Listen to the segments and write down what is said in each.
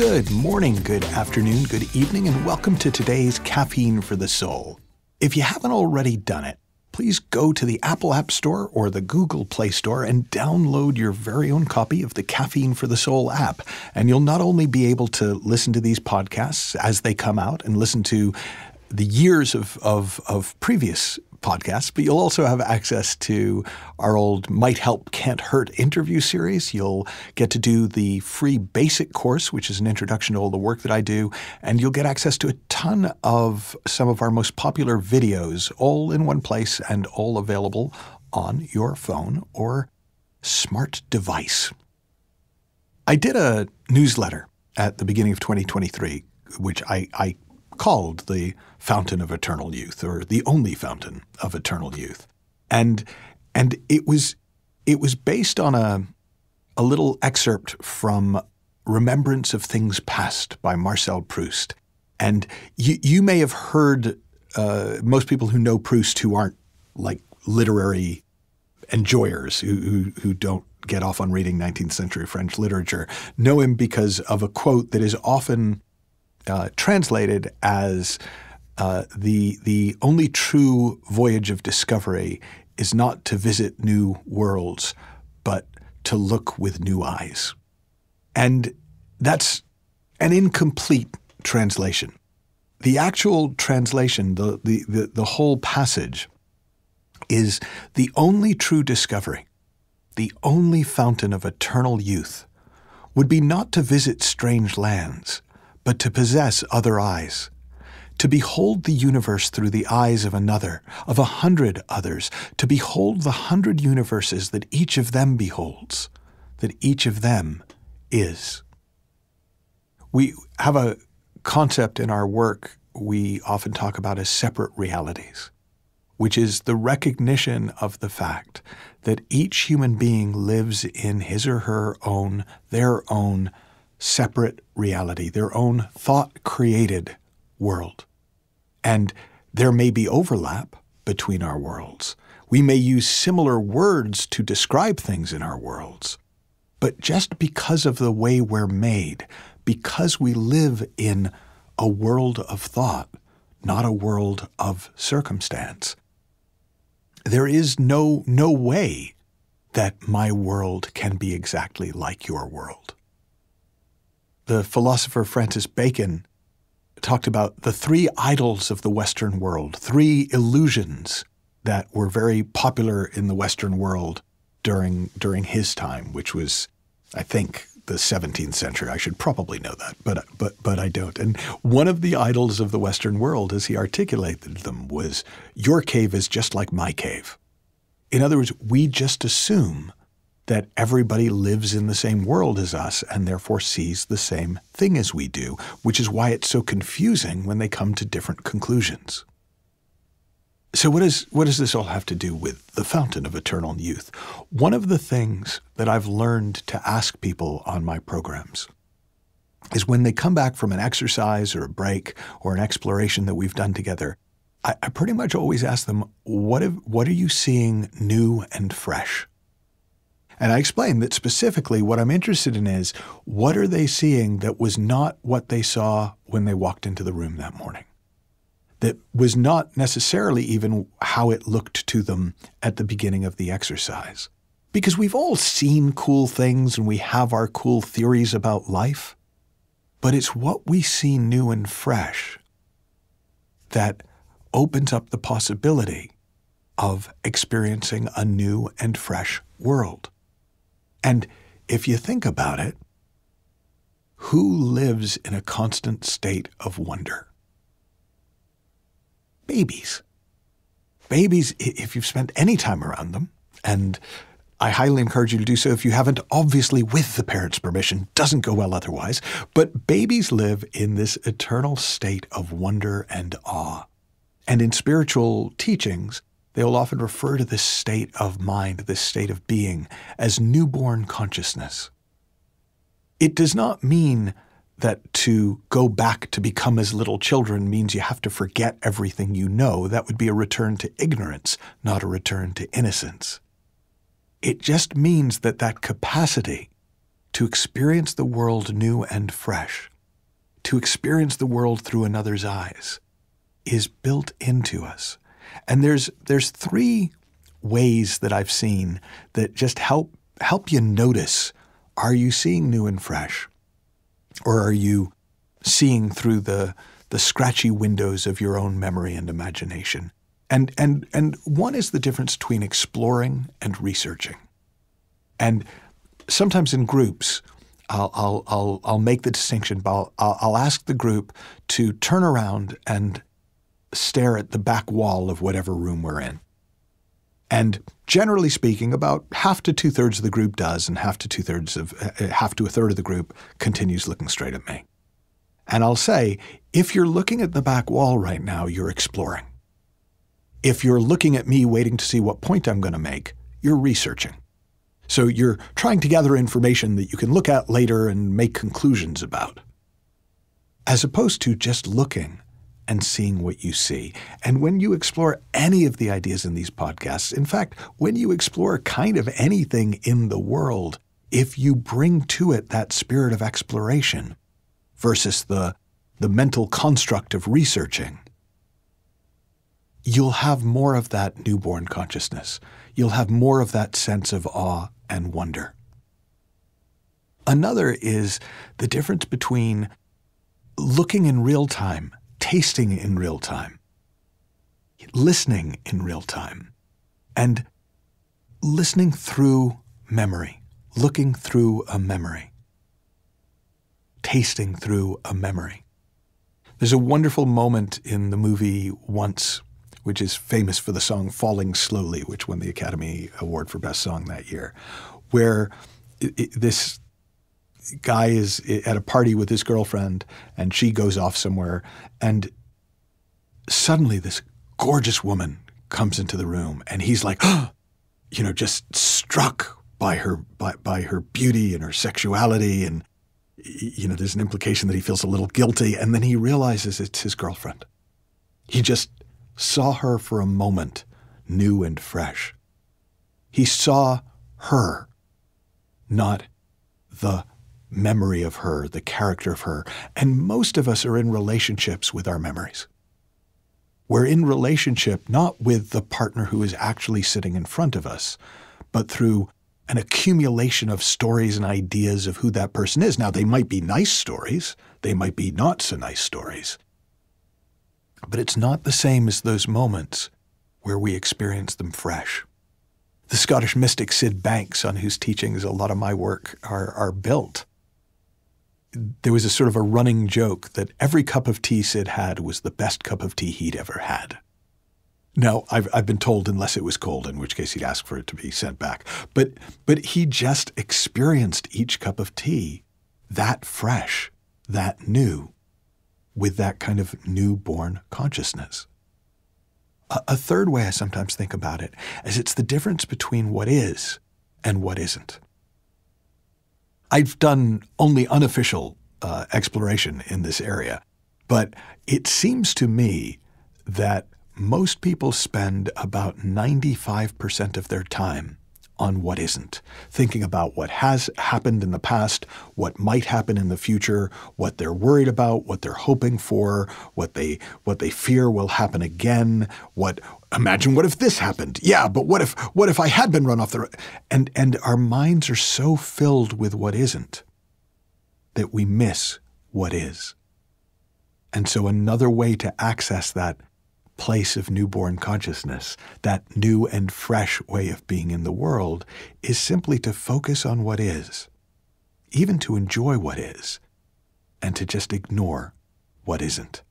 Good morning, good afternoon, good evening, and welcome to today's Caffeine for the Soul. If you haven't already done it, please go to the Apple App Store or the Google Play Store and download your very own copy of the Caffeine for the Soul app. And you'll not only be able to listen to these podcasts as they come out and listen to the years of, of, of previous podcasts, but you'll also have access to our old Might Help Can't Hurt interview series. You'll get to do the free basic course, which is an introduction to all the work that I do, and you'll get access to a ton of some of our most popular videos, all in one place and all available on your phone or smart device. I did a newsletter at the beginning of 2023, which I, I called the Fountain of Eternal Youth, or the only fountain of eternal youth. And and it was it was based on a a little excerpt from Remembrance of Things Past by Marcel Proust. And you you may have heard uh, most people who know Proust who aren't like literary enjoyers who, who, who don't get off on reading 19th century French literature know him because of a quote that is often uh, translated as uh, the the only true voyage of discovery is not to visit new worlds, but to look with new eyes, and that's an incomplete translation. The actual translation, the, the, the, the whole passage, is the only true discovery, the only fountain of eternal youth, would be not to visit strange lands, but to possess other eyes, to behold the universe through the eyes of another, of a hundred others, to behold the hundred universes that each of them beholds, that each of them is. We have a concept in our work we often talk about as separate realities, which is the recognition of the fact that each human being lives in his or her own, their own separate reality, their own thought created world. And there may be overlap between our worlds. We may use similar words to describe things in our worlds. But just because of the way we're made, because we live in a world of thought, not a world of circumstance, there is no, no way that my world can be exactly like your world the philosopher Francis Bacon talked about the three idols of the Western world, three illusions that were very popular in the Western world during during his time, which was, I think, the 17th century. I should probably know that, but but but I don't. And one of the idols of the Western world, as he articulated them, was your cave is just like my cave. In other words, we just assume that everybody lives in the same world as us and therefore sees the same thing as we do, which is why it's so confusing when they come to different conclusions. So, what, is, what does this all have to do with the fountain of eternal youth? One of the things that I've learned to ask people on my programs is when they come back from an exercise or a break or an exploration that we've done together, I, I pretty much always ask them, what, have, what are you seeing new and fresh? And I explained that specifically what I'm interested in is what are they seeing that was not what they saw when they walked into the room that morning? That was not necessarily even how it looked to them at the beginning of the exercise. Because we've all seen cool things and we have our cool theories about life. But it's what we see new and fresh that opens up the possibility of experiencing a new and fresh world. And if you think about it, who lives in a constant state of wonder? Babies. Babies, if you've spent any time around them, and I highly encourage you to do so if you haven't, obviously with the parent's permission, doesn't go well otherwise, but babies live in this eternal state of wonder and awe. And in spiritual teachings, they will often refer to this state of mind, this state of being, as newborn consciousness. It does not mean that to go back to become as little children means you have to forget everything you know. That would be a return to ignorance, not a return to innocence. It just means that that capacity to experience the world new and fresh, to experience the world through another's eyes, is built into us. And there's there's three ways that I've seen that just help help you notice are you seeing new and fresh? Or are you seeing through the the scratchy windows of your own memory and imagination? And and and one is the difference between exploring and researching. And sometimes in groups, I'll, I'll, I'll, make the distinction, but I'll, I'll ask the group to turn around and stare at the back wall of whatever room we're in. And generally speaking, about half to two thirds of the group does, and half to two thirds of uh, half to a third of the group continues looking straight at me. And I'll say, if you're looking at the back wall right now, you're exploring. If you're looking at me waiting to see what point I'm going to make, you're researching. So you're trying to gather information that you can look at later and make conclusions about. As opposed to just looking and seeing what you see. And when you explore any of the ideas in these podcasts, in fact, when you explore kind of anything in the world, if you bring to it that spirit of exploration versus the, the mental construct of researching, you'll have more of that newborn consciousness. You'll have more of that sense of awe and wonder. Another is the difference between looking in real time, tasting in real time, listening in real time, and listening through memory, looking through a memory, tasting through a memory. There's a wonderful moment in the movie Once which is famous for the song Falling Slowly, which won the Academy Award for Best Song that year, where it, it, this guy is at a party with his girlfriend and she goes off somewhere and suddenly this gorgeous woman comes into the room and he's like you know just struck by her by, by her beauty and her sexuality and you know there's an implication that he feels a little guilty and then he realizes it's his girlfriend he just saw her for a moment, new and fresh. He saw her, not the memory of her, the character of her. And most of us are in relationships with our memories. We're in relationship not with the partner who is actually sitting in front of us, but through an accumulation of stories and ideas of who that person is. Now, they might be nice stories, they might be not so nice stories, but it's not the same as those moments where we experience them fresh. The Scottish mystic Syd Banks, on whose teachings a lot of my work are, are built, there was a sort of a running joke that every cup of tea Syd had was the best cup of tea he'd ever had. Now, I've, I've been told unless it was cold, in which case he'd ask for it to be sent back. But, but he just experienced each cup of tea that fresh, that new with that kind of newborn consciousness. A, a third way I sometimes think about it is it's the difference between what is and what isn't. I've done only unofficial uh, exploration in this area, but it seems to me that most people spend about 95% of their time on what isn't, thinking about what has happened in the past, what might happen in the future, what they're worried about, what they're hoping for, what they what they fear will happen again, what imagine what if this happened? Yeah, but what if what if I had been run off the road? And and our minds are so filled with what isn't that we miss what is. And so another way to access that place of newborn consciousness, that new and fresh way of being in the world, is simply to focus on what is, even to enjoy what is, and to just ignore what isn't.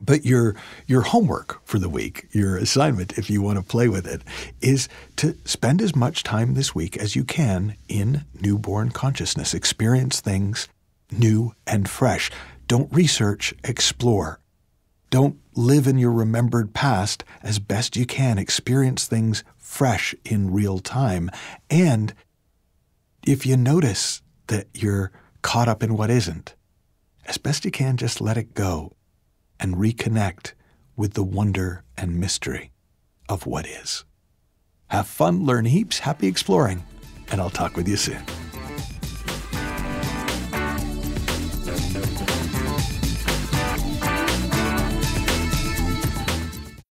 But your, your homework for the week, your assignment, if you want to play with it, is to spend as much time this week as you can in newborn consciousness. Experience things new and fresh. Don't research, explore. Don't live in your remembered past as best you can. Experience things fresh in real time. And if you notice that you're caught up in what isn't, as best you can, just let it go and reconnect with the wonder and mystery of what is. Have fun, learn heaps, happy exploring, and I'll talk with you soon.